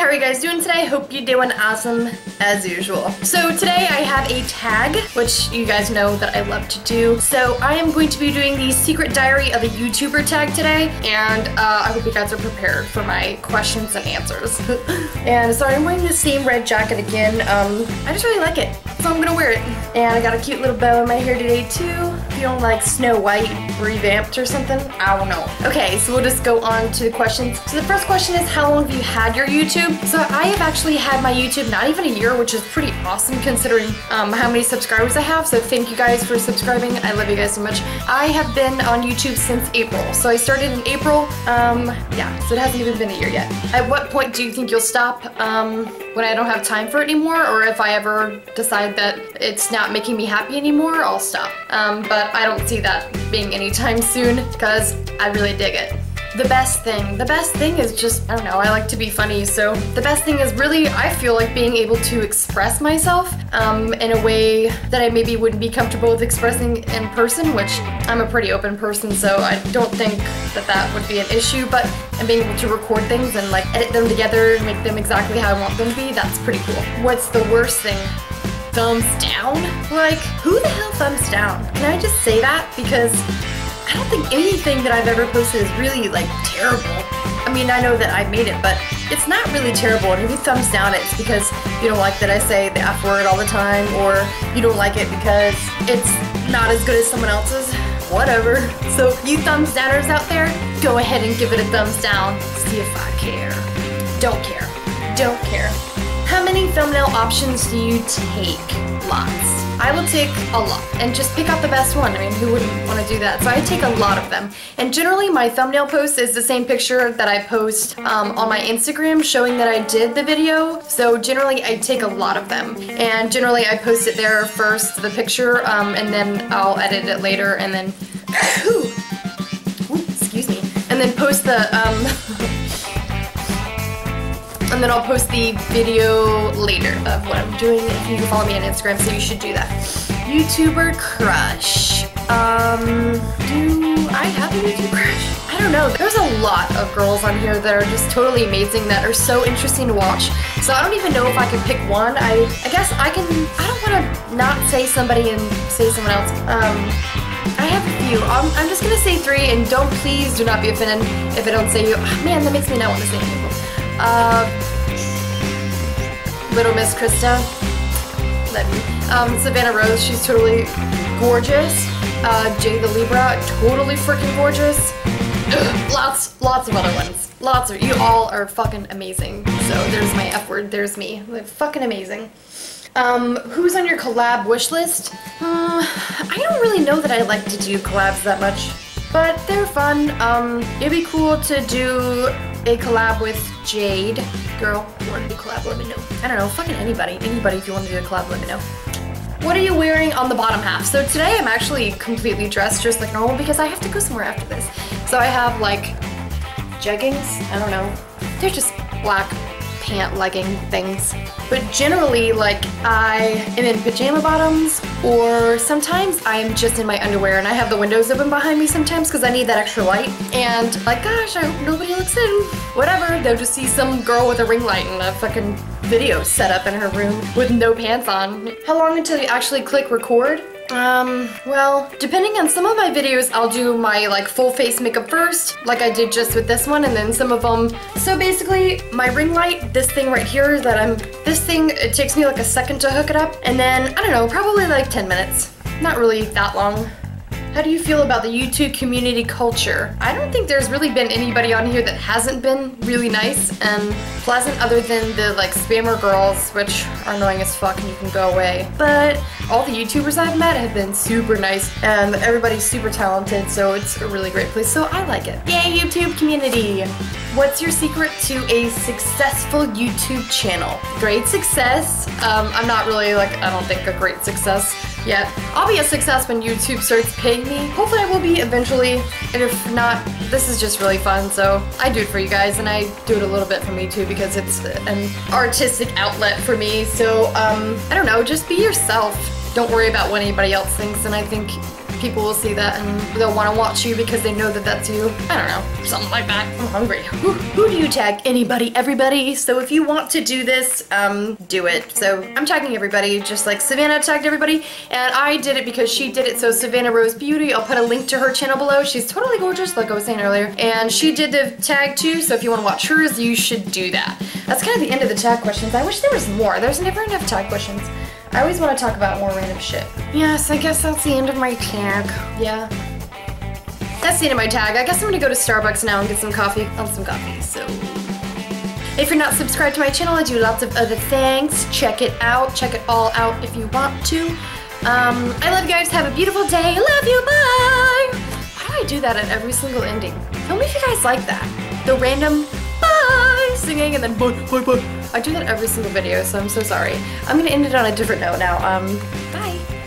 how are you guys doing today? Hope you're doing awesome as usual. So today I have a tag, which you guys know that I love to do. So I am going to be doing the secret diary of a YouTuber tag today, and uh, I hope you guys are prepared for my questions and answers. and so I'm wearing the same red jacket again. Um, I just really like it, so I'm gonna wear it. And I got a cute little bow in my hair today too. Feeling like Snow White revamped or something. I don't know. Okay, so we'll just go on to the questions. So the first question is, how long have you had your YouTube? So I have actually had my YouTube not even a year, which is pretty awesome considering um, how many subscribers I have. So thank you guys for subscribing. I love you guys so much. I have been on YouTube since April. So I started in April. Um, yeah, so it hasn't even been a year yet. At what point do you think you'll stop? Um, when I don't have time for it anymore, or if I ever decide that it's not making me happy anymore, I'll stop. Um, but I don't see that being anytime soon because I really dig it. The best thing, the best thing is just, I don't know, I like to be funny, so the best thing is really, I feel like being able to express myself um, in a way that I maybe wouldn't be comfortable with expressing in person, which I'm a pretty open person, so I don't think that that would be an issue, but and being able to record things and like edit them together and make them exactly how I want them to be, that's pretty cool. What's the worst thing? Thumbs down? Like, who the hell thumbs down? Can I just say that? Because I don't think anything that I've ever posted is really like terrible. I mean, I know that I made it, but it's not really terrible. And if you thumbs down it, it's because you don't like that I say the F word all the time, or you don't like it because it's not as good as someone else's. Whatever. So you thumbs downers out there, go ahead and give it a thumbs down. See if I care. Don't care. Don't care. How many thumbnail options do you take? Lots. I will take a lot and just pick out the best one. I mean, who wouldn't want to do that? So I take a lot of them. And generally my thumbnail post is the same picture that I post um, on my Instagram showing that I did the video. So generally I take a lot of them. And generally I post it there first, the picture, um, and then I'll edit it later and then, ooh, excuse me, and then post the, um, and then I'll post the video later of what I'm doing. If you can follow me on Instagram, so you should do that. YouTuber crush. Um, do I have a YouTuber crush? I don't know. There's a lot of girls on here that are just totally amazing that are so interesting to watch. So I don't even know if I can pick one. I I guess I can. I don't want to not say somebody and say someone else. Um, I have a few. I'm, I'm just gonna say three, and don't please do not be offended if I don't say you. Oh, man, that makes me not want to say people. Uh, Little Miss Krista. Let me. Um, Savannah Rose, she's totally gorgeous. Uh, Jay the Libra, totally freaking gorgeous. lots, lots of other ones. Lots of, you all are fucking amazing. So there's my F word, there's me. Like, fucking amazing. Um, who's on your collab wish list? Uh, I don't really know that I like to do collabs that much, but they're fun. Um, it'd be cool to do a collab with Jade. Girl, want to do a collab, let me know. I don't know, fucking anybody. Anybody, if you want to do a collab, let me know. What are you wearing on the bottom half? So today I'm actually completely dressed just like normal because I have to go somewhere after this. So I have like jeggings, I don't know. They're just black pant legging things. But generally, like, I am in pajama bottoms, or sometimes I'm just in my underwear and I have the windows open behind me sometimes because I need that extra light. And like, gosh, I hope nobody looks in. Whatever, they'll just see some girl with a ring light and a fucking video set up in her room with no pants on. How long until you actually click record? Um, well, depending on some of my videos, I'll do my like full face makeup first, like I did just with this one, and then some of them. So basically, my ring light, this thing right here that I'm, this thing, it takes me like a second to hook it up, and then, I don't know, probably like 10 minutes. Not really that long. How do you feel about the YouTube community culture? I don't think there's really been anybody on here that hasn't been really nice and pleasant other than the like spammer girls, which are annoying as fuck and you can go away. But all the YouTubers I've met have been super nice and everybody's super talented, so it's a really great place, so I like it. Yay, YouTube community! What's your secret to a successful YouTube channel? Great success. Um, I'm not really like, I don't think a great success yet. I'll be a success when YouTube starts paying me. Hopefully I will be eventually, and if not, this is just really fun, so I do it for you guys, and I do it a little bit for me too because it's an artistic outlet for me, so um, I don't know, just be yourself. Don't worry about what anybody else thinks, and I think people will see that and they'll want to watch you because they know that that's you. I don't know, something like that. I'm hungry. Who, who do you tag? Anybody, everybody. So if you want to do this, um, do it. So I'm tagging everybody, just like Savannah tagged everybody, and I did it because she did it. So Savannah Rose Beauty, I'll put a link to her channel below. She's totally gorgeous, like I was saying earlier, and she did the tag too. So if you want to watch hers, you should do that. That's kind of the end of the tag questions. I wish there was more. There's never enough tag questions. I always want to talk about more random shit. Yes, I guess that's the end of my tag. Yeah. That's the end of my tag. I guess I'm gonna go to Starbucks now and get some coffee. i some coffee, so. If you're not subscribed to my channel, I do lots of other things. Check it out. Check it all out if you want to. Um, I love you guys. Have a beautiful day. Love you. Bye. Why do I do that at every single ending? Tell me if you guys like that. The random bye singing and then bye, bye, bye. I do that every single video, so I'm so sorry. I'm gonna end it on a different note now. Um, bye.